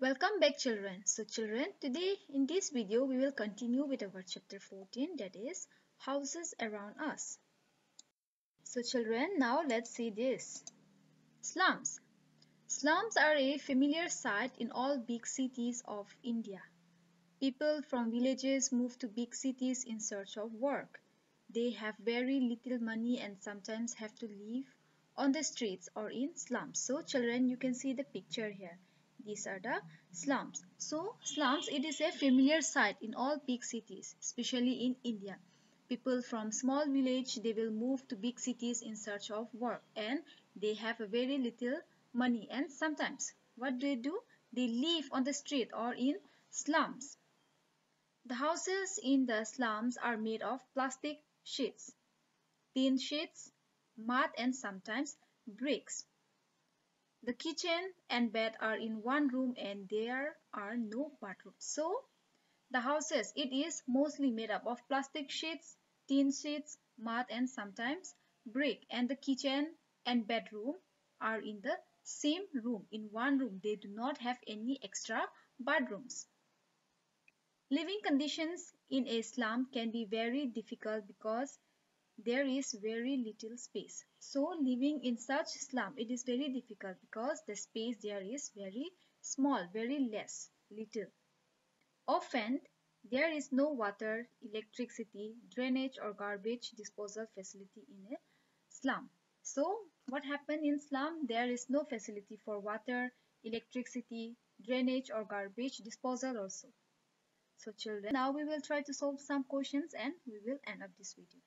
Welcome back children. So children, today in this video we will continue with our chapter 14 that is houses around us. So children, now let's see this. Slums. Slums are a familiar sight in all big cities of India. People from villages move to big cities in search of work. They have very little money and sometimes have to live on the streets or in slums. So children, you can see the picture here these are the slums. So slums it is a familiar sight in all big cities, especially in India. People from small village they will move to big cities in search of work and they have a very little money and sometimes what they do? They live on the street or in slums. The houses in the slums are made of plastic sheets, tin sheets, mud and sometimes bricks. The kitchen and bed are in one room and there are no bathrooms. So, the houses, it is mostly made up of plastic sheets, tin sheets, mud and sometimes brick. And the kitchen and bedroom are in the same room, in one room. They do not have any extra bedrooms. Living conditions in a slum can be very difficult because there is very little space. So living in such slum, it is very difficult because the space there is very small, very less, little. Often, there is no water, electricity, drainage or garbage disposal facility in a slum. So, what happened in slum? There is no facility for water, electricity, drainage or garbage disposal also. So children, now we will try to solve some questions and we will end up this video.